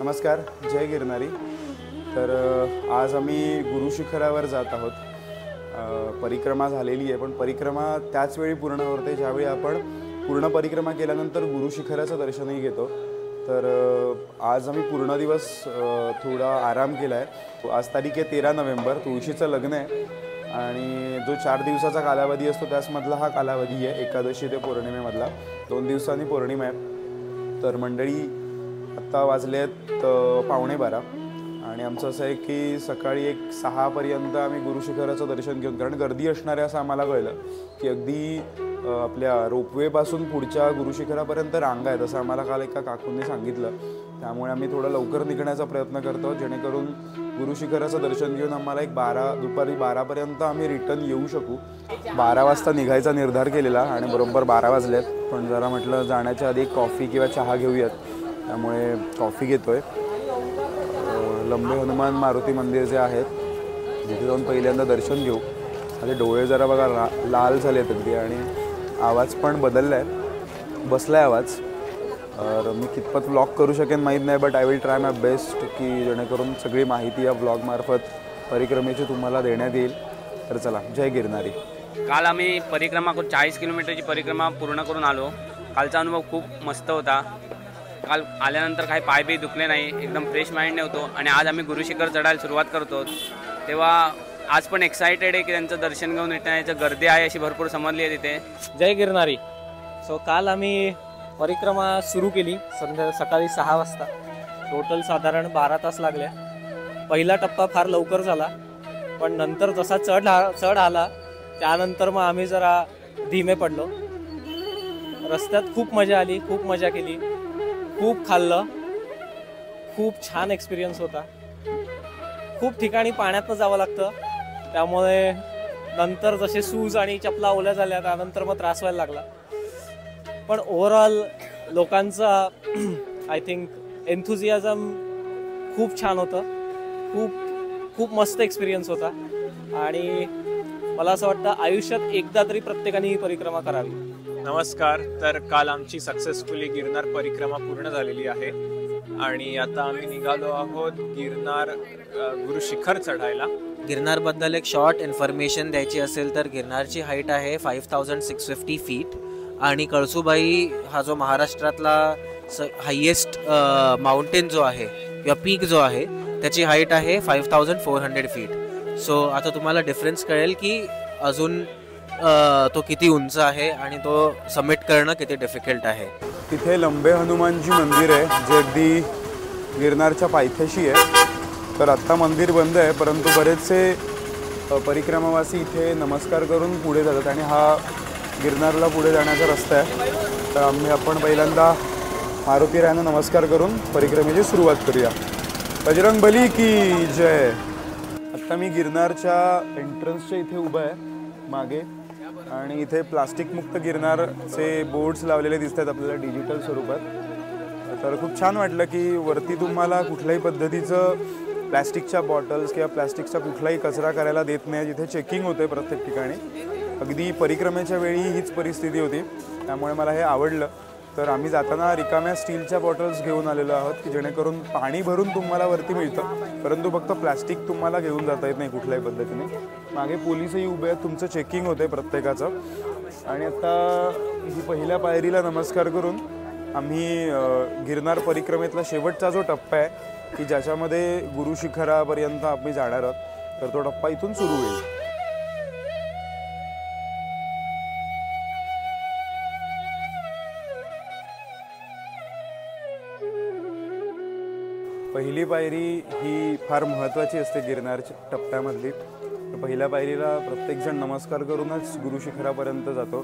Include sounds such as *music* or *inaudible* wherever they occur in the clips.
नमस्कार जय गिरणारी तर आज आम्ही गुरुशिखरावर जात आहोत. परिक्रमा झालेली आहे पण परिक्रमा त्याच वेळी पूर्ण होते ज्यावेळी आपण पूर्ण परिक्रमा केल्यानंतर गुरु शिखराचं दर्शनही घेतो. तर आज आम्ही पूर्ण दिवस थोडा आराम केला आहे आज तारीख आहे तेरा नोव्हेंबर तुळशीचं लग्न आहे. आणि जो चार दिवसाचा कालावधी असतो त्याचमधला हा कालावधी आहे एकादशी ते पौर्णिमेमधला. दोन दिवसांनी पौर्णिमा आहे. तर मंडळी आत्ता वाजले आहेत पावणे बारा. आणि आमचं असं आहे की सकाळी एक सहापर्यंत आम्ही गुरुशिखराचं दर्शन घेऊन कारण गर्दी असणाऱ्या असं आम्हाला कळलं की अगदी आपल्या रोपवेपासून पुढच्या गुरुशिखरापर्यंत रांगा आहेत असं आम्हाला काल एका काकूंनी सांगितलं. त्यामुळे आम्ही थोडं लवकर निघण्याचा प्रयत्न करतो जेणेकरून गुरुशिखराचं दर्शन घेऊन आम्हाला एक बारा दुपारी बारापर्यंत आम्ही रिटर्न येऊ शकू. बारा वाजता निघायचा निर्धार केलेला आणि बरोबर बारा वाजलेत. पण जरा म्हटलं जाण्याच्या आधी एक कॉफी किंवा चहा घेऊयात. त्यामुळे कॉफी घेतो आहे लंबे हनुमान मारुती मंदिर जे आहेत तिथे जाऊन पहिल्यांदा दर्शन घेऊ. माझे डोळे जरा बघा ला लाल आहेत अगदी आणि आवाज पण बदलला आहे बसला आहे आवाज. तर मी कितपत व्लॉग करू शकेन माहीत नाही but I will try my best की जेणेकरून सगळी माहिती या व्लॉगमार्फत परिक्रमेची तुम्हाला देण्यात येईल. तर चला जय गिरणारी काल आम्ही परिक्रमा करून चाळीस किलोमीटरची परिक्रमा पूर्ण करून आलो. कालचा अनुभव खूप मस्त होता. काल आल्यानंतर काही पाय बी दुखले नाही एकदम फ्रेश माइंडने होतो. आणि आज आम्ही गुरुशिखर चढायला सुरुवात करतो. तेव्हा आज पण एक्सायटेड आहे की त्यांचं दर्शन घेऊन येण्याचं गर्दी आहे अशी भरपूर समजली आहे तिथे. जय गिरणारी सो काल आम्ही परिक्रमा सुरू केली संध्या सकाळी सहा वाजता. टोटल साधारण बारा तास लागले. पहिला टप्पा फार लवकर झाला. पण नंतर जसा चढ चढ आला त्यानंतर मग आम्ही जरा धीमे पडलो. रस्त्यात खूप मजा आली खूप मजा केली. खूप खाल्लं. खूप छान एक्सपिरियन्स होता. खूप ठिकाणी पाण्यातनं जावं लागतं. त्यामुळे नंतर जसे सूज आणि चपला ओल्या झाल्या त्यानंतर मग त्रास व्हायला लागला. पण ओव्हरऑल लोकांचा आय थिंक एन्थुझियाझम खूप छान होतं. खूप खूप मस्त एक्सपिरियन्स होता. आणि मला असं वाटतं आयुष्यात एकदा तरी प्रत्येकाने ही परिक्रमा करावी. नमस्कार. तर काल आमची सक्सेसफुली गिरनार परिक्रमा पूर्ण झालेली आहे. आणि आता आम्ही निघालो आहोत गिरनार गुरु शिखर चढायला. गिरनारबद्दल एक शॉर्ट इन्फॉर्मेशन द्यायची असेल तर गिरनारची हाईट आहे five thousand six fifty feet आणि कळसुबाई हा जो महाराष्ट्रातला स हायेस्ट माउंटेन जो आहे किंवा पीक जो आहे त्याची हाईट आहे five thousand four hundred feet so आता तुम्हाला डिफरन्स कळेल की अजून तो किती उंच आहे आणि तो सबमिट करणं किती डिफिकल्ट आहे? तिथे लंबे हनुमानजी मंदिर आहे जे अगदी गिरनारच्या पायथ्याशी आहे. तर आत्ता मंदिर बंद आहे परंतु बरेचसे परिक्रमावासी इथे नमस्कार करून पुढे जातात आणि हा गिरनारला पुढे जाण्याचा रस्ता आहे. तर आम्ही आपण पहिल्यांदा मारुती रायानं नमस्कार करून परिक्रमेची सुरुवात करूया. बजरंग बली की जय. आत्ता मी गिरनारच्या एंट्रन्सच्या इथे उभा आहे मागे. आणि इथे प्लास्टिक मुक्त गिरनारचे बोर्ड्स लावलेले दिसत आहेत आपल्याला डिजिटल स्वरूपात. तर खूप छान वाटलं की वरती तुम्हाला कुठल्याही पद्धतीचं प्लॅस्टिकच्या बॉटल्स किंवा प्लॅस्टिकचा कुठलाही कचरा करायला देत नाही. जिथे चेकिंग होते प्रत्येक ठिकाणी. अगदी परिक्रमेच्या वेळी हीच परिस्थिती होती. त्यामुळे मला हे आवडलं. तर आम्ही जाताना रिकाम्या स्टीलच्या बॉटल्स घेऊन आलेलो आहोत की जेणेकरून पाणी भरून तुम्हाला वरती मिळतं. परंतु फक्त प्लॅस्टिक तुम्हाला घेऊन जाता येत नाही कुठल्याही पद्धतीने. मागे पोलीसही उभे आहेत तुमचं चेकिंग होते प्रत्येकाचं. आणि आता ही पहिल्या पायरीला नमस्कार करून आम्ही गिरनार परिक्रमेतला शेवटचा जो टप्पा आहे की ज्याच्यामध्ये गुरु शिखरापर्यंत आम्ही जाणार आहोत तर तो टप्पा इथून सुरू होईल. पहिली पायरी ही फार महत्त्वाची असते गिरनारच्या टप्प्यामधली. तर पहिल्या पायरीला प्रत्येकजण नमस्कार करूनच गुरु शिखरापर्यंत जातो.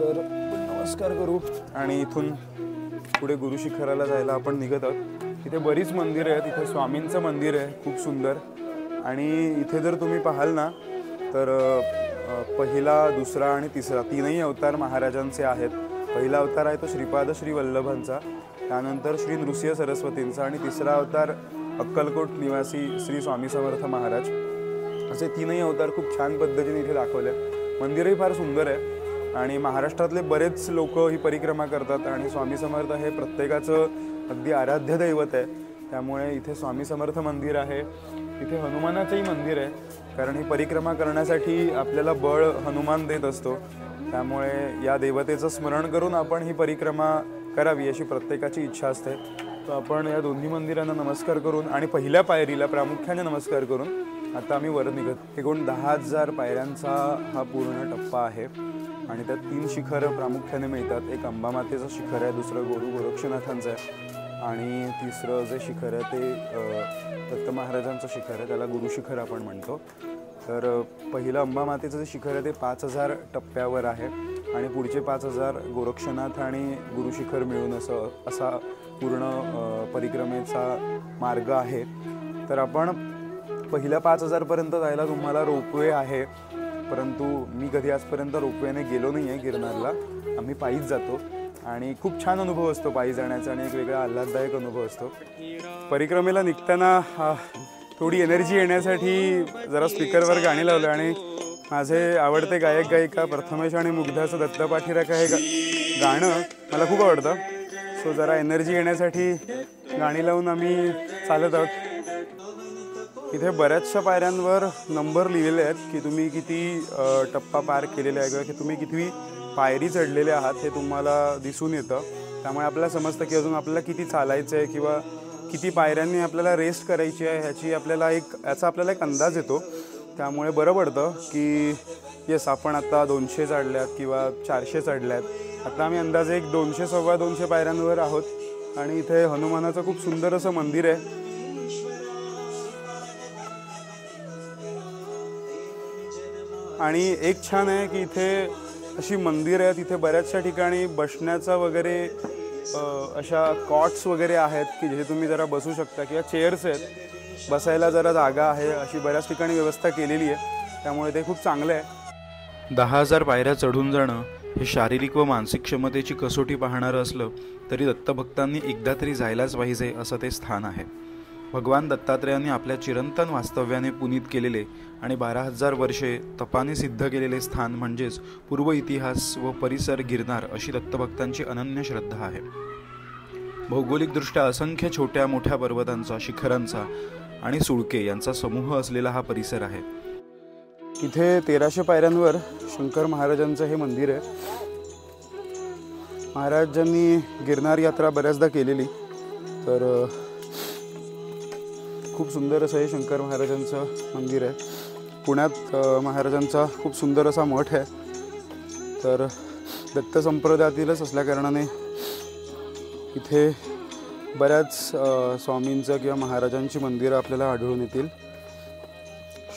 तर नमस्कार करू आणि इथून पुढे गुरु शिखराला जायला आपण निघत आहोत. तिथे बरीच मंदिरं आहेत. इथे स्वामींचं मंदिर आहे खूप सुंदर. आणि इथे जर तुम्ही पाहाल ना तर पहिला दुसरा आणि तिसरा तीनही अवतार महाराजांचे आहेत. पहिला अवतार आहे तो श्रीपाद श्री वल्लभांचा त्यानंतर श्री नृसिंह सरस्वतींचा आणि तिसरा अवतार अक्कलकोट निवासी श्री स्वामी समर्थ महाराज. असे तीनही अवतार खूप छान पद्धतीने इथे दाखवले. मंदिरही फार सुंदर आहे आणि महाराष्ट्रातले बरेच लोक ही परिक्रमा करतात आणि स्वामी समर्थ हे प्रत्येकाचं अगदी आराध्य दैवत आहे. त्यामुळे इथे स्वामी समर्थ मंदिर आहे. इथे हनुमानाचंही मंदिर आहे. कारण ही परिक्रमा करण्यासाठी आपल्याला बळ हनुमान देत असतो. त्यामुळे या देवतेचं स्मरण करून आपण ही परिक्रमा करावी अशी प्रत्येकाची इच्छा असते. तर आपण या दोन्ही मंदिरांना नमस्कार करून आणि पहिल्या पायरीला प्रामुख्याने नमस्कार करून आता आम्ही वर निघत. एकूण दहा हजार पायऱ्यांचा हा पूर्ण टप्पा आहे आणि त्यात तीन शिखरं प्रामुख्याने मिळतात. एक अंबामातेचं शिखर आहे दुसरं गोरु गोरक्षनाथांचं आहे आणि तिसरं जे शिखर आहे ते दत्त महाराजांचं शिखर आहे. त्याला गुरुशिखर आपण म्हणतो. तर पहिलं अंबामातेचं जे शिखर आहे ते पाच हजार टप्प्यावर आहे आणि पुढचे पाच हजार गोरक्षनाथ आणि गुरुशिखर मिळून असं असा पूर्ण परिक्रमेचा मार्ग आहे. तर आपण पहिल्या पाच हजारपर्यंत जायला तुम्हाला रोपवे आहे परंतु मी कधी आजपर्यंत रोपवेने गेलो नाही आहे गिरनारला. आम्ही पायीच जातो आणि खूप छान अनुभव असतो पायी जाण्याचा आणि एक वेगळा आल्हाददायक अनुभव असतो. परिक्रमेला निघताना हा, थोडी एनर्जी येण्यासाठी जरा स्पीकरवर गाणी लावलं आणि माझे आवडते गायक गायिका प्रथमेश आणि मुग्धाचं दत्त पाठीराखा हे गा गाणं मला खूप आवडतं. सो जरा एनर्जी येण्यासाठी गाणी लावून आम्ही चालत आहोत. इथे बऱ्याचशा पायऱ्यांवर नंबर लिहिलेले आहेत की तुम्ही किती टप्पा पार केलेला आहे किंवा की तुम्ही किती पायरी चढलेले आहात हे तुम्हाला दिसून येतं. त्यामुळे आपल्याला समजतं की अजून आपल्याला किती चालायचं आहे किंवा किती पायऱ्यांनी आपल्याला रेस्ट करायची आहे ह्याची आपल्याला एक याचा आपल्याला एक अंदाज येतो. त्यामुळे बरं पडतं की येस आपण आता दोनशे चढल्यात किंवा चारशे चढल्यात. आता आम्ही अंदाजे एक दोनशे सव्वा दोनशे पायऱ्यांवर आहोत. आणि इथे हनुमानाचं खूप सुंदर असं मंदिर आहे. आणि एक छान आहे की इथे अशी मंदिर आहेत इथे बऱ्याचशा ठिकाणी बसण्याचा वगैरे अशा कॉट्स वगैरे आहेत की जिथे तुम्ही जरा बसू शकता किंवा चेअर्स आहेत. बसायला जरा जागा आहे अशी बऱ्याच ठिकाणी व्यवस्था केलेली आहे. त्यामुळे ते खूप चांगलं आहे. दहा हजार पायऱ्या चढून जाणं हे शारीरिक व मानसिक क्षमतेची कसोटी पाहणारं असलं तरी दत्तभक्तांनी एकदा तरी जायलाच पाहिजे असं ते स्थान आहे. भगवान दत्तात्रेयांनी आपल्या चिरंतन वास्तव्याने पुनीत केलेले आणि बारा हजार वर्षे तपाने सिद्ध केलेले स्थान म्हणजेच पूर्व इतिहास व परिसर गिरनार अशी दत्तभक्तांची अनन्य श्रद्धा आहे. भौगोलिकदृष्ट्या असंख्य छोट्या मोठ्या पर्वतांचा शिखरांचा आणि सुळके यांचा समूह असलेला हा परिसर आहे. इथे तेराशे पायऱ्यांवर शंकर महाराजांचं हे मंदिर आहे. महाराजांनी गिरनार यात्रा बऱ्याचदा केलेली. तर खूप सुंदर असं हे शंकर महाराजांचं मंदिर आहे. पुण्यात महाराजांचा खूप सुंदर असा मठ आहे. तर दत्त संप्रदायातीलच असल्याकारणाने इथे बऱ्याच स्वामींचं किंवा महाराजांची मंदिरं आपल्याला आढळून येतील.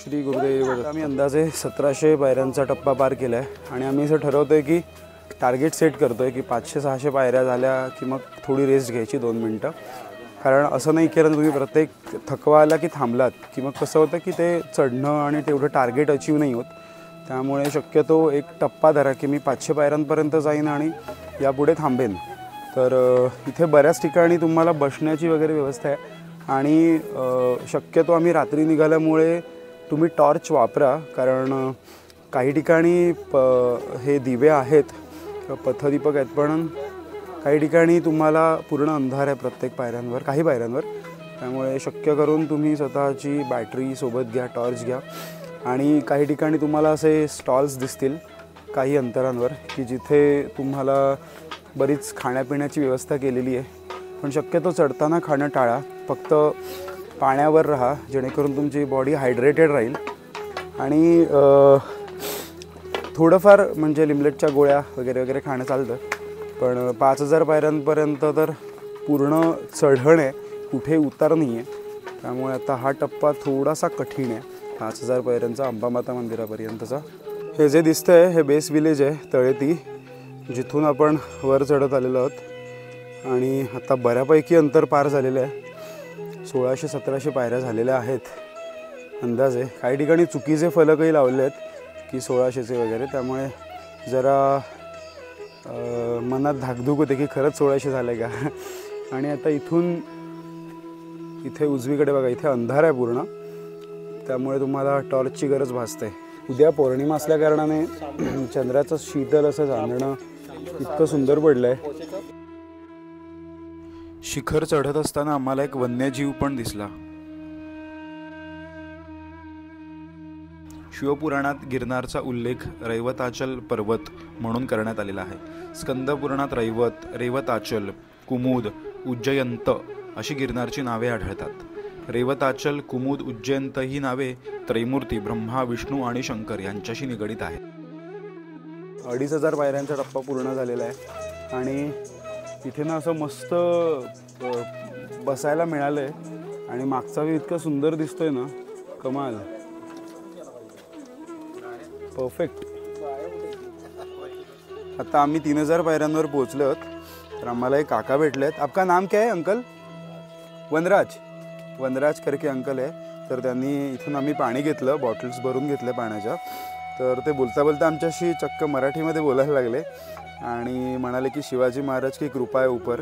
श्री गुरुदेव आम्ही अंदाजे सतराशे पायऱ्यांचा टप्पा पार केला आहे आणि आम्ही असं ठरवतो आहे की टार्गेट सेट करतो आहे की पाचशे सहाशे पायऱ्या झाल्या की मग थोडी रेस्ट घ्यायची दोन मिनटं. कारण असं नाही केलं तुम्ही प्रत्येक थकवा आला की थांबलात. की मग कसं होतं की ते चढणं आणि तेवढं टार्गेट अचीव नाही होत. त्यामुळे शक्यतो एक टप्पा धरा की मी पाचशे पायऱ्यांपर्यंत जाईन आणि यापुढे थांबेन. तर इथे बऱ्याच ठिकाणी तुम्हाला बसण्याची वगैरे व्यवस्था आहे. आणि शक्यतो आम्ही रात्री निघाल्यामुळे तुम्ही टॉर्च वापरा. कारण काही ठिकाणी प हे दिवे आहेत पथदीपक आहेत. पण काही ठिकाणी तुम्हाला पूर्ण अंधार आहे प्रत्येक पायऱ्यांवर काही पायऱ्यांवर. त्यामुळे शक्य करून तुम्ही स्वतःची बॅटरी सोबत घ्या टॉर्च घ्या. आणि काही ठिकाणी तुम्हाला असे स्टॉल्स दिसतील काही अंतरांवर की जिथे तुम्हाला बरीच खाण्यापिण्याची व्यवस्था केलेली आहे. पण शक्यतो चढताना खाणं टाळा. फक्त पाण्यावर राहा जेणेकरून तुमची बॉडी हायड्रेटेड राहील. आणि थोडंफार म्हणजे लिमलेटच्या गोळ्या वगैरे वगैरे खाणं चालतं. पण पाच हजार पायऱ्यांपर्यंत तर पूर्ण चढण आहे. कुठे उतार नाही आहे त्यामुळे आता हा टप्पा थोडासा कठीण आहे. पाच हजार पायऱ्यांचा अंबामाता मंदिरापर्यंतचा. हे जे दिसतं आहे हे बेस विलेज आहे तळेती जिथून आपण वर चढत आलेलो आहोत. आणि आता बऱ्यापैकी अंतर पार झालेलं आहे. सोळाशे सतराशे पायऱ्या झालेल्या आहेत. अंदाजे काही ठिकाणी चुकीचे फलकही लावले आहेत की सोळाशेचे वगैरे. त्यामुळे जरा मनात धाकधूक होते की खरंच सोळाशे झालं का? आणि आता इथून इथे उजवीकडे बघा इथे अंधार आहे पूर्ण. त्यामुळे तुम्हाला टॉर्चची गरज भासते. उद्या पौर्णिमा असल्याकारणाने चंद्राचं शीतल असं चांदणं इतकं सुंदर पडलं आहे शिखर चढत असताना आम्हाला एक वन्यजीव पण दिसला. शिवपुराणात गिरनारचा उल्लेख रैवताचल पर्वत म्हणून करण्यात आलेला आहे. स्कंदपुराणात रैवत रेवताचल कुमुद उज्जयंत अशी गिरनारची नावे आढळतात. रेवताचल कुमुद उज्जयंत ही नावे त्रैमूर्ती ब्रह्मा विष्णू आणि शंकर यांच्याशी निगडीत आहेत. अडीच हजार पायऱ्यांचा टप्पा पूर्ण झालेला आहे आणि तिथे ना असं मस्त बसायला मिळालं आहे आणि मागचा व्ह्यू इतका सुंदर दिसतोय ना कमाल. परफेक्ट. आता आम्ही तीन हजार पायऱ्यांवर पोहोचलो तर आम्हाला एक काका भेटले आहेत आपका नाम क्या आहे अंकल? वनराज. वनराज करके अंकल आहे तर त्यांनी इथून आम्ही पाणी घेतलं बॉटल्स भरून घेतल्या पाण्याच्या. तर ते बोलता बोलता आमच्याशी चक्क मराठीमध्ये बोलायला लागले आणि म्हणाले की शिवाजी महाराज की कृपा आहे उपर.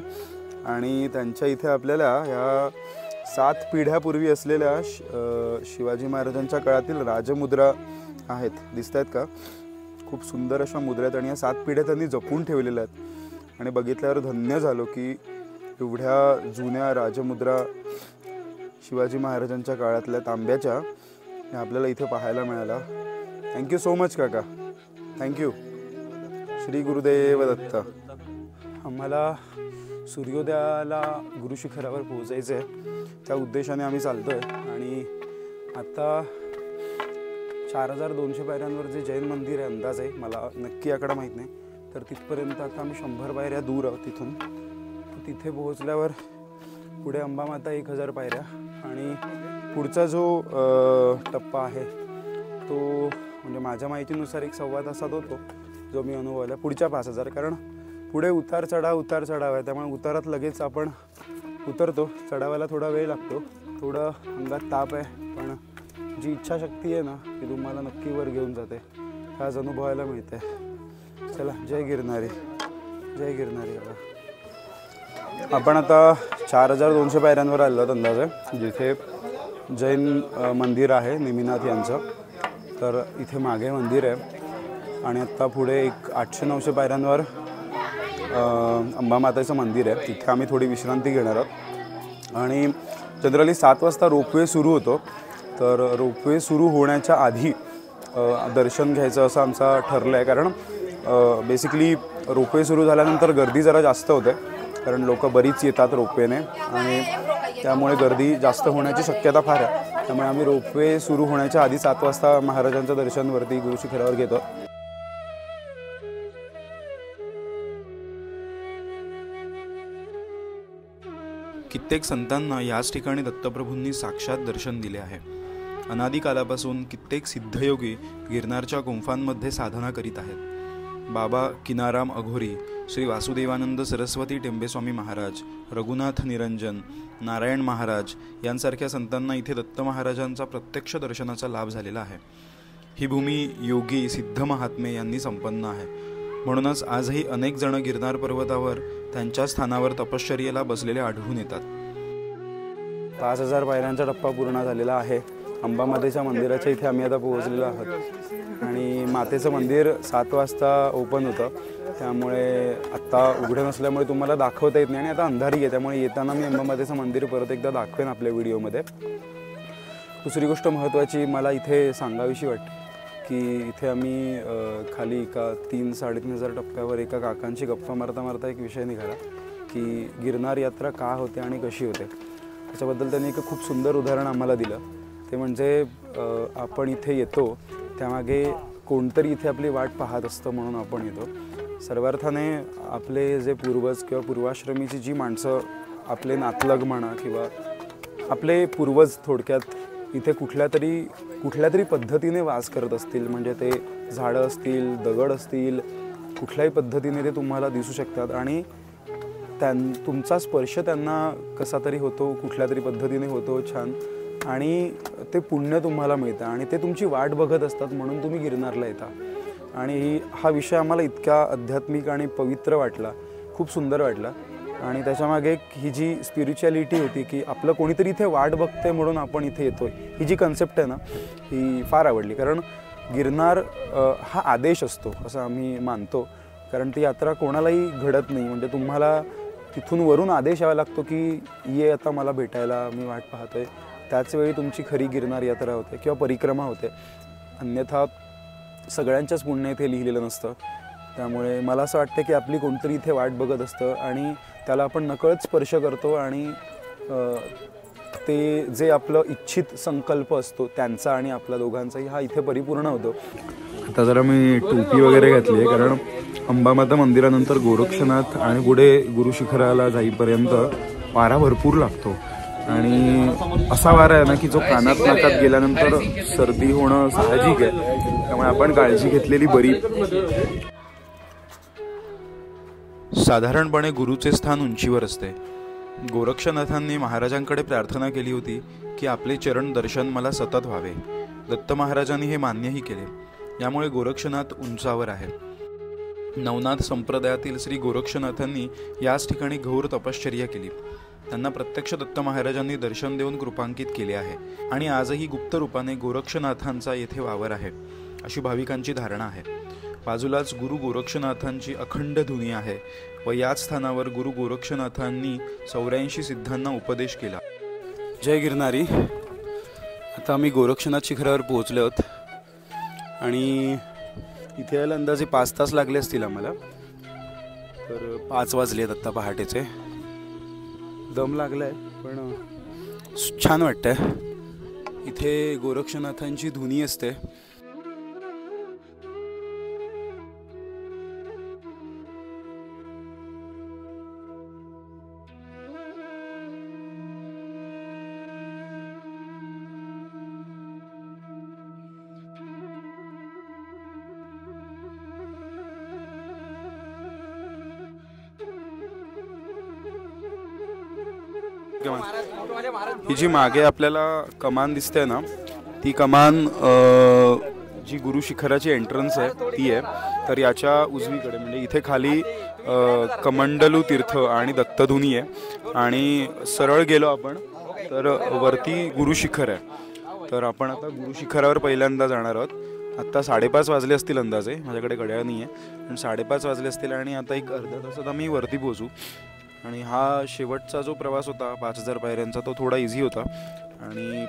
आणि त्यांच्या इथे आपल्याला ह्या सात पिढ्यापूर्वी असलेल्या श- शिवाजी महाराजांच्या काळातील राजमुद्रा आहेत. दिसत आहेत का? खूप सुंदर अशा मुद्रा आहेत आणि या सात पिढ्या त्यांनी जपून ठेवलेल्या आहेत. आणि बघितल्यावर धन्य झालो की एवढ्या जुन्या राजमुद्रा शिवाजी महाराजांच्या काळातल्या तांब्याच्या ह्या आपल्याला इथे पाहायला मिळाला. थँक्यू सो मच काका. थँक्यू श्री गुरुदेव दत्त आम्हाला सूर्योदयाला गुरुशिखरावर पोहोचायचं आहे त्या उद्देशाने आम्ही चालतो आहे आणि आता चार हजार दोनशे पायऱ्यांवर जे जैन मंदिर आहे अंदाज आहे मला नक्की आकडा माहीत नाही. तर तिथपर्यंत आता आम्ही शंभर पायऱ्या दूर आहोत तिथून. तिथे पोहोचल्यावर पुढे अंबामाता एक हजार पायऱ्या आणि पुढचा जो टप्पा आहे तो म्हणजे माझ्या माहितीनुसार एक सव्वा तासात होतो जो मी अनुभवला पुढच्या पाच हजार. कारण पुढे उतार चढाव उतार चढाव आहे त्यामुळे उतारात लगेच आपण उतरतो. चढावायला थोडा वेळ लागतो. थोडं अंगात ताप आहे पण जी इच्छाशक्ती आहे ना ती तुम्हाला नक्की वर घेऊन जाते. आज अनुभवायला मिळते. चला जय गिरणारी जय गिरणारी आपण आता चार हजार दोनशे पायऱ्यांवर आलो आहोत अंदाजे जिथे जैन मंदिर आहे निमिनाथ यांचं. तर इथे मागे मंदिर आहे. आणि आत्ता पुढे एक आठशे नऊशे पायऱ्यांवर अंबामाताचं मंदिर आहे. तिथे आम्ही थोडी विश्रांती घेणार आहोत. आणि जनरली सात वाजता रोपवे सुरू होतो. तर रोपवे सुरू होण्याच्या आधी दर्शन घ्यायचं असं आमचा ठरलं आहे कारण बेसिकली रोपवे सुरू झाल्यानंतर गर्दी जरा जास्त होते. कारण लोक बरीच येतात रोपवेने आणि त्यामुळे गर्दी जास्त होण्याची शक्यता फार आहे. त्यामुळे आम्ही रोपवे सुरू होण्याच्या आधी सात वाजता महाराजांचं दर्शनवरती गुरुशिखरावर घेतो. कित्येक संतांना याच ठिकाणी दत्तप्रभूंनी साक्षात दर्शन दिले आहे. अनादिकालापासून कित्येक सिद्धयोगी गिरनारच्या गुंफांमध्ये साधना करीत आहेत. बाबा किनाराम अघोरी श्री वासुदेवानंद सरस्वती टेंबेस्वामी महाराज रघुनाथ निरंजन नारायण महाराज यांसारख्या संतांना इथे दत्त महाराजांचा प्रत्यक्ष दर्शनाचा लाभ झालेला आहे. ही भूमी योगी सिद्ध महात्मे यांनी संपन्न आहे. म्हणूनच आजही अनेक जण गिरनार पर्वतावर त्यांच्या स्थानावर तपश्चर्येला बसलेले आढळून येतात. पाच हजार पायऱ्यांचा टप्पा पूर्ण झालेला आहे. अंबामातेच्या मंदिराच्या इथे आम्ही आता पोहोचलेलो आहोत. आणि मातेचं मंदिर सात वाजता ओपन होतं. त्यामुळे आत्ता उघडं नसल्यामुळे तुम्हाला दाखवता येत नाही आणि आता अंधारी आहे. त्यामुळे येताना मी अंबामातेचं मंदिर परत एकदा दाखवेन आपल्या व्हिडिओमध्ये. दुसरी गोष्ट महत्त्वाची मला इथे सांगावीशी वाटते की इथे आम्ही खाली एका तीन साडेतीन हजार टप्प्यावर एका काकांची गप्पा मारता मारता एक विषय निघाला की गिरनार यात्रा का होते आणि कशी होते? त्याच्याबद्दल त्यांनी एक खूप सुंदर उदाहरण आम्हाला दिलं. ते म्हणजे आपण इथे येतो त्यामागे कोणतरी इथे आपली वाट पाहत असतं म्हणून आपण येतो. सर्वार्थाने आपले जे पूर्वज किंवा पूर्वाश्रमीची जी माणसं आपले नातलग म्हणा किंवा आपले पूर्वज थोडक्यात इथे कुठल्या तरी कुठल्या तरी पद्धतीने वास करत असतील म्हणजे ते झाडं असतील दगड असतील कुठल्याही पद्धतीने ते तुम्हाला दिसू शकतात आणि त्यां तुमचा स्पर्श त्यांना कसा तरी होतो कुठल्या तरी पद्धतीने होतो छान. आणि ते पुण्य तुम्हाला मिळतं आणि ते तुमची वाट बघत असतात म्हणून तुम्ही गिरनारला येता. आणि हा विषय आम्हाला इतका आध्यात्मिक आणि पवित्र वाटला. खूप सुंदर वाटला. आणि त्याच्यामागे एक ही जी स्पिरिच्युअलिटी होती की आपलं कोणीतरी इथे वाट बघते म्हणून आपण इथे येतोय. ही जी कन्सेप्ट आहे ना ही फार आवडली. कारण गिरनार हा आदेश असतो असं आम्ही मानतो. कारण ती यात्रा कोणालाही घडत नाही. म्हणजे तुम्हाला तिथून वरून आदेश यावा लागतो की ये आता मला भेटायला मी वाट पाहतोय. त्याचवेळी तुमची खरी गिरनार यात्रा होते किंवा परिक्रमा होते. अन्यथा सगळ्यांच्याच पुण्य इथे लिहिलेलं नसतं. त्यामुळे मला असं वाटतं की आपली कोणतरी इथे वाट बघत असतं आणि त्याला आपण नकळत स्पर्श करतो आणि ते जे आपलं इच्छित संकल्प असतो त्यांचा आणि आपला दोघांचाही हा इथे परिपूर्ण होतो. आता जरा मी टोपी वगैरे घातली आहे कारण अंबामाता मंदिरानंतर गोरक्षनाथ आणि पुढे गुरुशिखराला जाईपर्यंत वारा भरपूर लागतो. आणि असा वारा आहे ना की जो कानात नाकात गेल्यानंतर सर्दी होणं साहजिक आहे. त्यामुळे आपण काळजी घेतलेली बरी. साधारणपणे गुरुचे स्थान उंचीवर असते. गोरक्षनाथांनी महाराजांकडे प्रार्थना केली होती की आपले चरण दर्शन मला सतत व्हावे. दत्त महाराजांनी हे मान्यही केले. यामुळे गोरक्षनाथ उंचावर आहे. नवनाथ संप्रदायातील श्री गोरक्षनाथांनी याच ठिकाणी घोर तपश्चर्या केली. त्यांना प्रत्यक्ष दत्त महाराजांनी दर्शन देऊन कृपांकित केले आहे. आणि आजही गुप्त रूपाने गोरक्षनाथांचा येथे वावर आहे. अशी भाविकांची धारणा आहे. बाजूलाच गुरु गोरक्षनाथांची अखंड धुनी आहे व याच स्थानावर गुरु गोरक्षनाथांनी चौऱ्याऐंशी सिद्धांना उपदेश केला. जय गिरनारी. आता आम्ही गोरक्षनाथ शिखरावर पोहोचलो आहोत. आणि इथे यायला अंदाजे पाच तास लागले असतील आम्हाला. तर पाच वाजले आहेत आत्ता पहाटेचे. दम लागला आहे पण छान वाटतंय. इथे गोरक्षनाथांची धुनी असते. ही जी मागे आपल्याला कमान दिसते ना ती कमान जी गुरु शिखराची एंट्रन्स आहे ती आहे. तर याच्या उजवीकडे म्हणजे इथे खाली कमंडलू तीर्थ आणि दत्तधुनी आहे. आणि सरळ गेलो आपण तर वरती गुरु शिखर आहे. तर आपण आता गुरु शिखरावर पहिल्यांदा जाणार आहोत. आत्ता साडेपाच वाजले असतील अंदाजे माझ्याकडे घड्याळ नाही आहे पण साडेपाच वाजले असतील आणि आता एक अर्ध्या तासात आम्ही वरती पोहोचू. आणि हा शेवटचा जो प्रवास होता पाच हजार पायऱ्यांचा तो थोडा इझी होता. आणि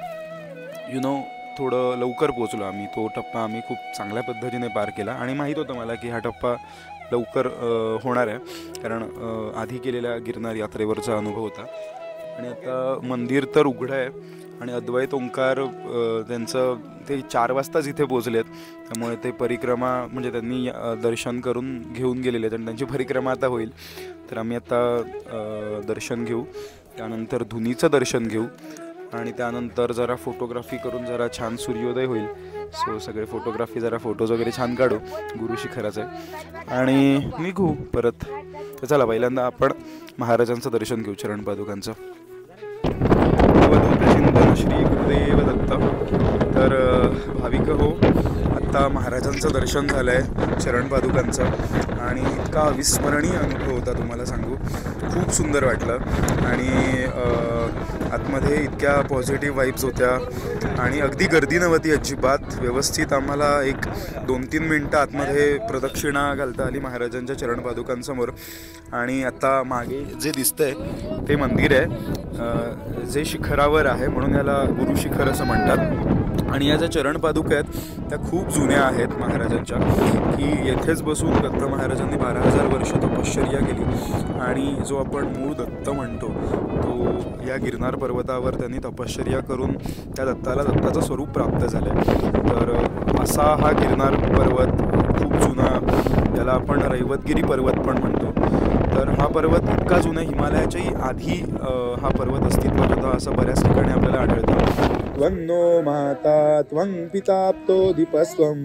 यु नो थोडं लवकर पोचलो आम्ही. तो टप्पा आम्ही खूप चांगल्या पद्धतीने पार केला. आणि माहीत होतं मला की हा टप्पा लवकर होणार आहे. कारण आधी केलेल्या गिरनार यात्रेवरचा अनुभव होता. आणि आता मंदिर तर उघडं आहे. आणि अद्वैत ओंकार त्यांचं ते चार वाजताच इथे पोचलेत त्यामुळे ते परिक्रमा म्हणजे त्यांनी दर्शन करून घेऊन गेलेले आहेत आणि त्यांची परिक्रमा आता होईल. तर आम्ही आता दर्शन घेऊ. त्यानंतर धुनीचं दर्शन घेऊ. आणि त्यानंतर जरा फोटोग्राफी करून जरा छान सूर्योदय होईल. सो सगळे फोटोग्राफी जरा फोटोज वगैरे छान काढू. गुरु शिखराचे. आणि निघू परत. तर चला पहिल्यांदा आपण महाराजांचं दर्शन घेऊ चरण पादुकांचं. श्री गुरुदेव दत्त. तर भाविक हो आत्ता महाराजांचं दर्शन झालं आहे चरण पादुकांचं. आणि इतका अविस्मरणीय अनुभव होता तुम्हाला सांगू. खूप सुंदर वाटलं. आणि आतमध्ये इतक्या पॉझिटिव्ह वाईब्स होत्या. आणि अगदी गर्दी नव्हती अजिबात व्यवस्थित आम्हाला एक दोन तीन मिनटं आतमध्ये प्रदक्षिणा घालता आली महाराजांच्या चरण पादुकांसमोर. आणि आत्ता मागे जे दिसतंय ते मंदिर आहे. जे शिखरावर आहे म्हणून याला गुरु शिखर असं म्हणतात. आणि या ज्या चरणपादुका आहेत त्या खूप जुन्या आहेत महाराजांच्या. की येथेच बसून दत्त महाराजांनी बारा हजार वर्ष तपश्चर्या केली. आणि जो आपण मूळ दत्त म्हणतो तो या गिरनार पर्वतावर त्यांनी तपश्चर्या करून त्या दत्ताला दत्ताचं स्वरूप प्राप्त झालं आहे तर असा हा गिरनार पर्वत खूप जुना त्याला आपण रैवतगिरी पर्वत पण म्हणतो. हा पर्वत इतका जुना हिमालयाच्याही आधी हा पर्वत अस्तित्वात होता असं बऱ्याच ठिकाणी आपल्याला आढळतं. त्वन्नो माता त्वं पिताप्तोधिपस्त्वं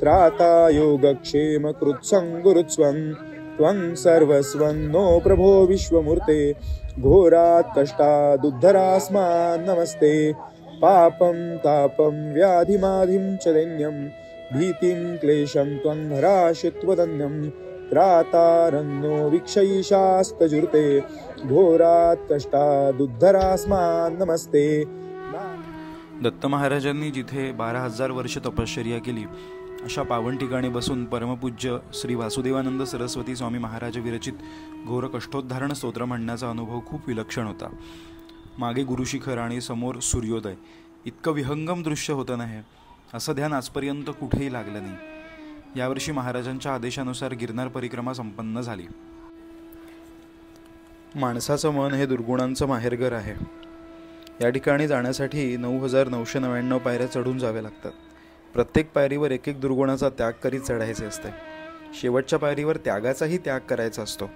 त्राता योगक्षेम कृत्सं गुरुत्वं त्वं सर्वस्वं नो प्रभो विश्वमूर्ते घोरात् कष्टादुद्धरास्मान् नमस्ते। पापं तापं व्याधिमाधिं च दैन्यं भीतिं क्लेशं त्वं हराशित्वदन्यं त्रातारन्नो वीक्षयिषास्तजुर्ते घोरात् कष्टादुद्धरास्मान् नमस्ते। दत्त महाराजांनी जिथे बारा हजार वर्ष तपश्चर्या केली अशा पावन ठिकाणी बसून परमपूज्य श्री वासुदेवानंद सरस्वती स्वामी महाराज विरचित घोर कष्टोद्धारण स्तोत्र म्हणण्याचा अनुभव खूप विलक्षण होता. मागे गुरुशिखर आणि समोर सूर्योदय. इतकं विहंगम दृश्य होतं नाही असं ध्यान आजपर्यंत कुठेही लागलं नाही. यावर्षी महाराजांच्या आदेशानुसार गिरनार परिक्रमा संपन्न झाली. माणसाचं मन हे दुर्गुणांचं माहेरघर आहे. या ठिकाणी जाण्यासाठी नऊ हजार नऊशे नव्याण्णव पायऱ्या चढून जाव्या लागतात. प्रत्येक पायरीवर एक एक दुर्गुणाचा त्याग करीत चढायचे असते. शेवटच्या पायरीवर त्यागाचाही त्याग करायचा असतो.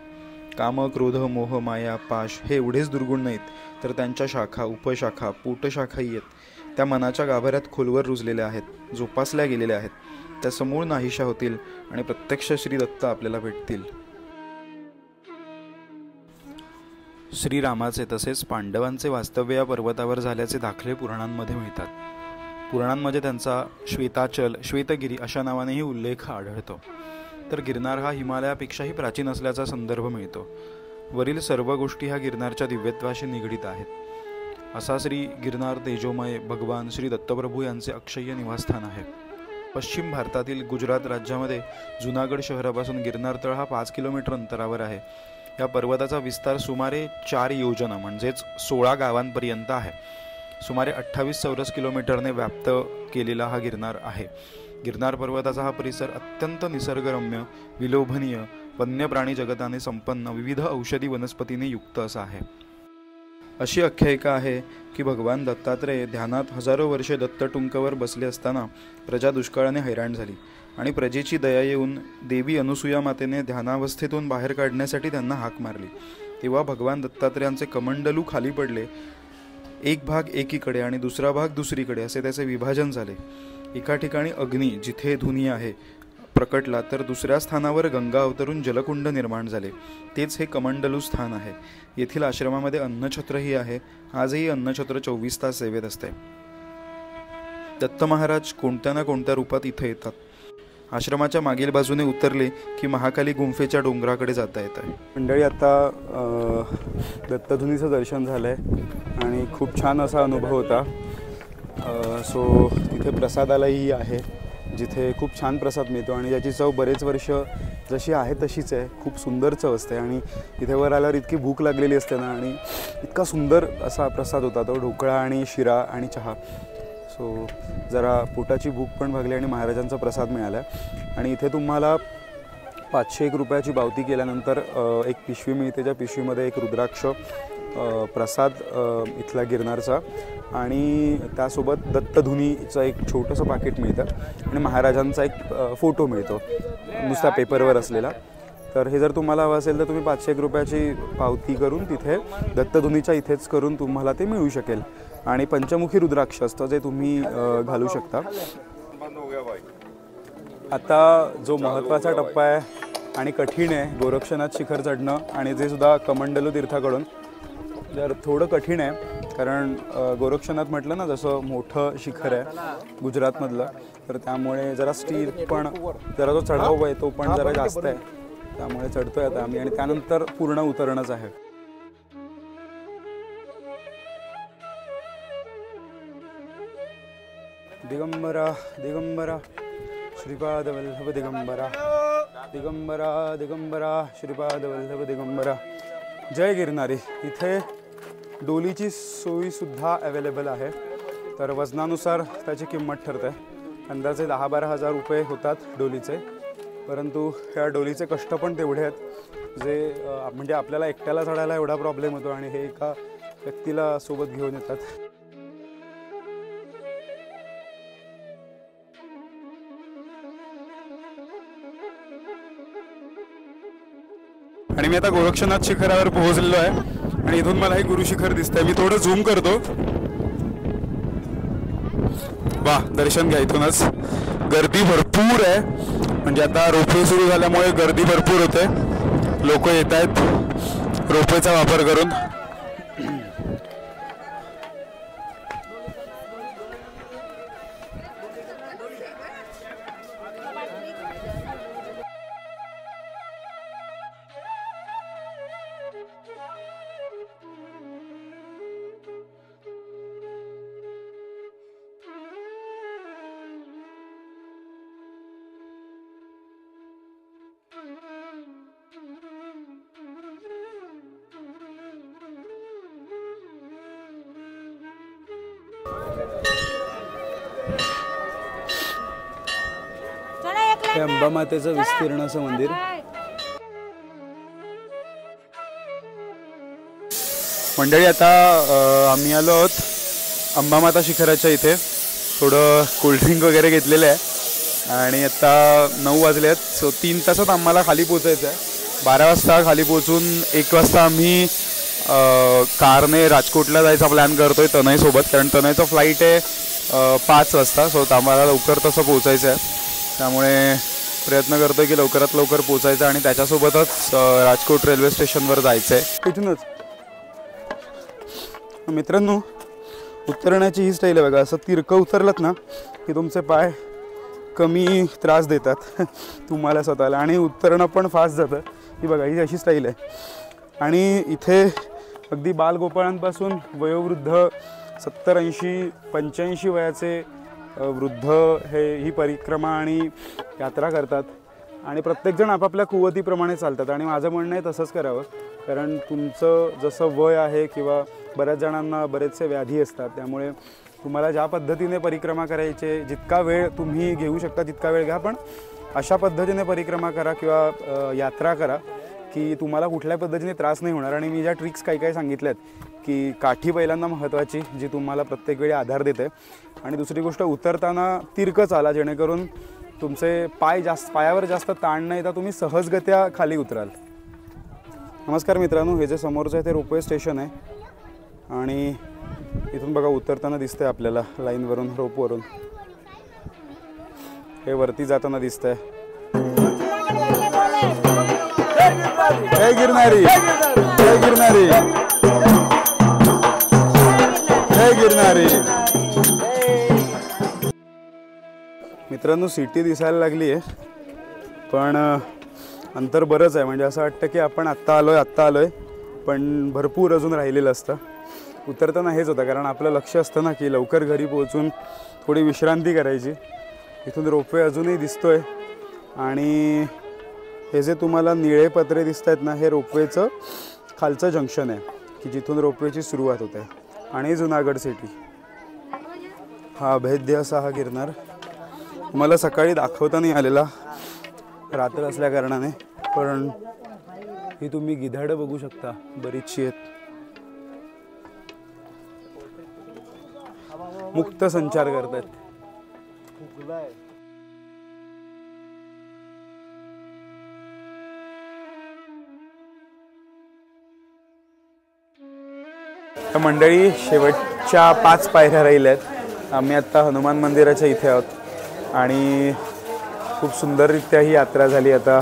काम क्रोध मोह माया पाश हे एवढेच दुर्गुण नाहीत तर त्यांच्या शाखा उपशाखा पोटशाखाही आहेत. त्या मनाच्या गाभाऱ्यात खोलवर रुजलेल्या आहेत जोपासल्या गेलेल्या आहेत. त्या समूळ नाहीशा होतील आणि प्रत्यक्ष श्री दत्त आपल्याला भेटतील. श्रीरामाचे तसेच पांडवांचे वास्तव्य या पर्वतावर झाल्याचे दाखले पुराणांमध्ये मिळतात. पुराणांमध्ये त्यांचा श्वेताचल श्वेतगिरी अशा नावानेही उल्लेख आढळतो. तर गिरनार हा हिमालयापेक्षाही प्राचीन असल्याचा संदर्भ मिळतो. वरील सर्व गोष्टी ह्या गिरनारच्या दिव्यत्वाशी निगडीत आहेत. असा श्री गिरनार तेजोमय भगवान श्री दत्तप्रभू यांचे अक्षय्य निवासस्थान आहे. पश्चिम भारतातील गुजरात राज्यामध्ये जुनागड शहरापासून गिरनार तळ हा पाच किलोमीटर अंतरावर आहे. या पर्वताचा विस्तार सुमारे चार योजना म्हणजेच सोळा गावांपर्यंत आहे. सुमारे अठ्ठावीस चौरस किलोमीटरने व्याप्त केलेला हा गिरनार आहे. गिरनार पर्वताचा हा परिसर अत्यंत निसर्गरम्य विलोभनीय वन्यप्राणी जगताने संपन्न विविध औषधी वनस्पतीने युक्त असा आहे. अशी आख्यायिका आहे की भगवान दत्तात्रेय ध्यानात हजारो वर्षे दत्तटुंकावर बसले असताना प्रजा दुष्काळाने हैराण झाली आणि प्रजेची दया येऊन देवी अनुसूया मातेने ध्यानावस्थेतून बाहेर काढण्यासाठी त्यांना हाक मारली. तेव्हा भगवान दत्तात्रेयांचे कमंडलू खाली पडले. एक भाग एकीकडे आणि दुसरा भाग दुसरीकडे असे त्याचे विभाजन झाले. एका ठिकाणी अग्नी जिथे धुनी आहे प्रकटला तर दुसऱ्या स्थानावर गंगा अवतरून जलकुंड निर्माण झाले. तेच हे कमंडलू स्थान आहे. येथील आश्रमामध्ये अन्नछत्रही आहे. आजही अन्नछत्र चोवीस तास सेवेत असते. दत्त महाराज कोणत्या ना कोणत्या रूपात इथे येतात? आश्रमाच्या मागील बाजूने उतरले की महाकाली गुंफेच्या डोंगराकडे जाता येत आहे. मंडळी आता दत्तधुनीचं दर्शन झालं आहे आणि खूप छान असा अनुभव होता. सो तिथे प्रसादालाही आहे. जिथे खूप छान प्रसाद मिळतो आणि ज्याची चव बरेच वर्ष जशी आहे तशीच आहे. खूप सुंदर चव असते आणि इथे वर आल्यावर इतकी भूक लागलेली असते ना आणि इतका सुंदर असा प्रसाद होता तो ढोकळा आणि शिरा आणि चहा. सो जरा पोटाची भूक पण भागली आणि महाराजांचा प्रसाद मिळाला. आणि इथे तुम्हाला पाचशे एक रुपयाची पावती केल्यानंतर एक पिशवी मिळते. ज्या पिशवीमध्ये एक रुद्राक्ष प्रसाद इथला गिरनारचा. आणि त्यासोबत दत्तधुनीचं एक छोटंसं पाकिट मिळतं. आणि महाराजांचा एक फोटो मिळतो. नुसत्या पेपरवर असलेला. तर हे जर तुम्हाला हवं असेल तर तुम्ही पाचशे एक रुपयाची पावती करून तिथे दत्तधुनीच्या इथेच करून तुम्हाला ते मिळू शकेल. आणि पंचमुखी रुद्राक्ष असतं जे तुम्ही घालू शकता. आता जो महत्त्वाचा टप्पा आहे आणि कठीण आहे गोरक्षनाथ शिखर चढणं आणि जे सुद्धा कमंडलू तीर्थाकडून जर थोडं कठीण आहे कारण गोरक्षनाथ म्हटलं ना जसं मोठं शिखर आहे गुजरातमधलं तर त्यामुळे जरा स्टील पण जरा जो चढाव आहे तो पण जरा जास्त आहे. त्यामुळे चढतोय आता आम्ही आणि त्यानंतर पूर्ण उतरणंच आहे. दिगंबरा दिगंबरा श्रीपाद वल्लभ दिगंबरा दिगंबरा दिगंबरा श्रीपाद वल्लभ दिगंबरा. जय गिरनारी. इथे डोलीची सोयीसुद्धा अवेलेबल आहे. तर वजनानुसार त्याची किंमत ठरते. अंदाजे दहा बारा हजार रुपये होतात डोलीचे. परंतु ह्या डोलीचे कष्ट पण तेवढे आहेत. जे म्हणजे आपल्याला एकट्याला चढायला एवढा प्रॉब्लेम होतो आणि हे एका व्यक्तीला सोबत घेऊन येतात. आणि मी आता गोरक्षनाथ शिखरावर पोहोचलेलो आहे. आणि इथून मला हे गुरु शिखर दिसतंय. मी थोडं झूम करतो. वा दर्शन घ्या इथूनच. गर्दी भरपूर आहे. म्हणजे आता रोपवे सुरू झाल्यामुळे गर्दी भरपूर होते. लोक येत आहेत रोपवेचा वापर करून. हे अंबामातेचं विस्तीर्ण असं मंदिर. मंडळी आता आम्ही आलो आहोत अंबामाता शिखराच्या इथे. थोडं कोल्ड्रिंक वगैरे घेतलेलं आहे. आणि आता नऊ वाजले आहेत. सो तीन तासात आम्हाला खाली पोचायचं आहे. बारा वाजता खाली पोचून एक वाजता आम्ही कारने राजकोटला जायचा प्लॅन करतोय तनयसोबत कारण तनयचं फ्लाईट आहे पाच वाजता. सो आम्हाला लवकर तसं पोचायचं आहे त्यामुळे प्रयत्न करतोय की लवकरात लवकर पोचायचं आणि त्याच्यासोबतच राजकोट रेल्वे स्टेशनवर जायचं आहे इथूनच. मित्रांनो उतरण्याची ही स्टाईल आहे बघा. असं तिरकं उतरलं ना की तुमचे पाय कमी त्रास देतात. *laughs* तुम्हाला स्वतःला. आणि उतरणं पण फास्ट जातं. ही बघा ही अशी स्टाईल आहे. आणि इथे अगदी बालगोपाळांपासून वयोवृद्ध सत्तर ऐंशी पंच्याऐंशी वयाचे वृद्ध हे ही परिक्रमा आणि यात्रा करतात. आणि प्रत्येकजण आपापल्या कुवतीप्रमाणे चालतात. आणि माझं म्हणणं आहे तसंच करावं. कारण तुमचं जसं वय आहे किंवा बऱ्याच जणांना बरेचसे व्याधी असतात. त्यामुळे तुम्हाला ज्या पद्धतीने परिक्रमा करायचे जितका वेळ तुम्ही घेऊ शकता तितका वेळ घ्या. पण अशा पद्धतीने परिक्रमा करा किंवा यात्रा करा. की तुम्हाला कुठल्या पद्धतीने त्रास नाही होणार. आणि मी ज्या ट्रिक्स काही काही सांगितल्यात की काठी पहिल्यांदा महत्त्वाची जी तुम्हाला प्रत्येक वेळी आधार देते. आणि दुसरी गोष्ट उतरताना तिरकं चाला जेणेकरून तुमचे पाय जास्त पायावर जास्त ताण नाही तर तुम्ही सहजगत्या खाली उतराल. नमस्कार मित्रांनो हे जे समोरचं आहे ते रोपवे स्टेशन आहे. आणि इथून बघा उतरताना दिसतंय आपल्याला लाईनवरून रोपवरून हे वरती जाताना दिसतंय. गिरणारी हे गिरणारी हे गिरणारी मित्रांनो सिटी दिसायला लागली आहे पण अंतर बरंच आहे. म्हणजे असं वाटतं की आपण आत्ता आलोय आत्ता आलोय पण भरपूर अजून राहिलेलं असतं. उतरताना हेच होतं कारण आपलं लक्ष असतं ना की लवकर घरी पोहोचून थोडी विश्रांती करायची. इथून रोपवे अजूनही दिसतोय. आणि हे जे तुम्हाला निळे पत्रे दिसत आहेत ना हे रोपवेचं खालचं जंक्शन आहे की जिथून रोपवेची सुरुवात होते. आणि जुनागड सिटी. हा अभेद्य असा हा गिरणार मला सकाळी दाखवता नाही आलेला रात्र असल्या कारणाने पण ही तुम्ही गिधाडं बघू शकता बरीचशी आहेत. मुक्त संचार करतात तर मंडळी शेवटच्या पाच पायऱ्या राहिल्या आहेत आम्ही आत्ता हनुमान मंदिराच्या इथे आहोत. आणि खूप सुंदररित्या ही यात्रा झाली. आता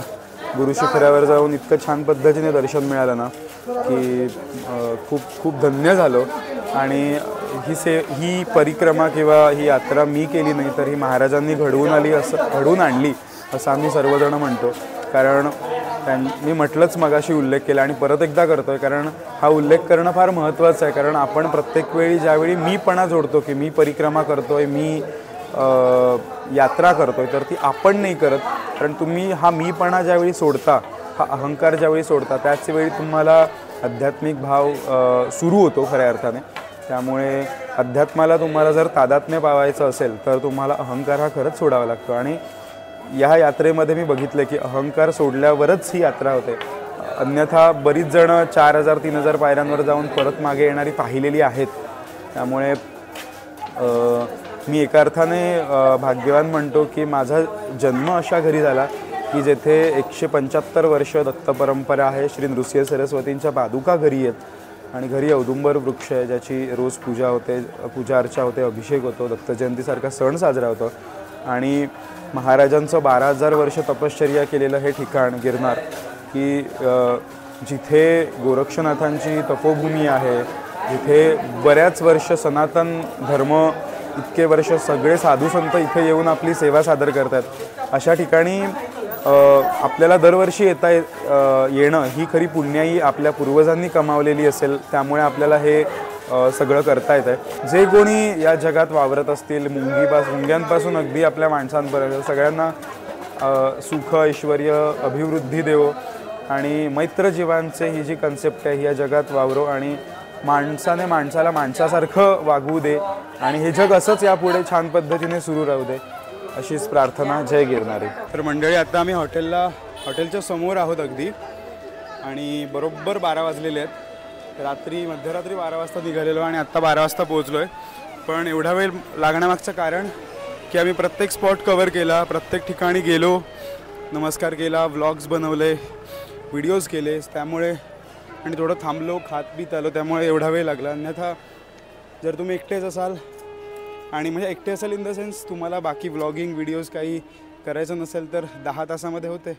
गुरुशिखरावर जाऊन इतकं छान पद्धतीने दर्शन मिळालं ना की खूप खूप धन्य झालो. आणि ही से ही परिक्रमा किंवा ही यात्रा मी केली नाही तर ही महाराजांनी घडवून आली असं घडवून आणली असं आम्ही सर्वजण म्हणतो. कारण मी म्हटलंच मगाशी उल्लेख केला आणि परत एकदा करतोय कारण हा उल्लेख करणं फार महत्त्वाचं आहे. कारण आपण प्रत्येक वेळी ज्यावेळी मीपणा जोडतो की मी परिक्रमा करतोय मी यात्रा यात्रा करतोय तर ती आपण नाही करत. कारण तुम्ही हा मीपणा ज्यावेळी सोडता हा अहंकार ज्यावेळी सोडता त्याचवेळी तुम्हाला आध्यात्मिक भाव सुरू होतो खऱ्या अर्थाने. त्यामुळे अध्यात्माला तुम्हाला जर तादात्म्य पावायचं असेल तर तुम्हाला अहंकार हा खरंच सोडावा लागतो. आणि या यात्रेमध्ये मी बघितलं की अहंकार सोडल्यावरच ही यात्रा होते. अन्यथा बरीच जणं चार हजार तीन हजार पायऱ्यांवर जाऊन परत मागे येणारी पाहिलेली आहेत. त्यामुळे मी एका अर्थाने भाग्यवान म्हणतो की माझा जन्म अशा घरी झाला की जेथे एकशे पंच्याहत्तर वर्ष दत्त परंपरा आहे श्री नृसिंह सरस्वतींच्या पादुका घरी आहेत आणि घरी औदुंबर वृक्ष आहे ज्याची रोज पूजा होते पूजा अर्चा होते अभिषेक होतो दत्तजयंतीसारखा सण साजरा होतो. आणि महाराजांचं बारा हजार वर्ष तपश्चर्या केलेलं हे ठिकाण गिरनार की जिथे गोरक्षनाथांची तपोभूमी आहे जिथे बऱ्याच वर्ष सनातन धर्म इतके वर्ष सगळे साधू संत इथे येऊन आपली सेवा सादर करतात. अशा ठिकाणी आपल्याला दरवर्षी येता येणं ही खरी पुण्याई आपल्या पूर्वजांनी कमावलेली असेल त्यामुळे आपल्याला हे सगळं करता येत आहे जे कोणी या जगात वावरत असतील मुंगीपासून मुंग्यांपासून अगदी आपल्या माणसांपर्यंत सगळ्यांना सुख ऐश्वर अभिवृद्धी देवो आणि मैत्रजीवांचे ही जी कन्सेप्ट आहे ही या जगात वावरो आणि माणसाने माणसाला माणसासारखं वागवू दे आणि हे जग असंच यापुढे छान पद्धतीने सुरू राहू दे अशीच प्रार्थना जय गिरणारी तर मंडळी आता आम्ही हॉटेलला हॉटेलच्या समोर आहोत अगदी आणि बरोबर बारा वाजलेले आहेत. रात्री मध्यरात्री बारा वाजता निघालेलो आणि आत्ता बारा वाजता पोहोचलो आहे पण एवढा वेळ लागण्यामागचं कारण की आम्ही प्रत्येक स्पॉट कवर केला प्रत्येक ठिकाणी गेलो नमस्कार केला व्लॉग्स बनवले व्हिडिओज केले. त्यामुळे आणि थोडं थांबलो खात पीत आलो त्यामुळे एवढा वेळ लागला. अन्यथा जर तुम्ही एकटेच असाल आणि म्हणजे एकटे असाल इन द सेन्स तुम्हाला बाकी व्लॉगिंग व्हिडिओज काही करायचं नसेल तर दहा तासामध्ये होते.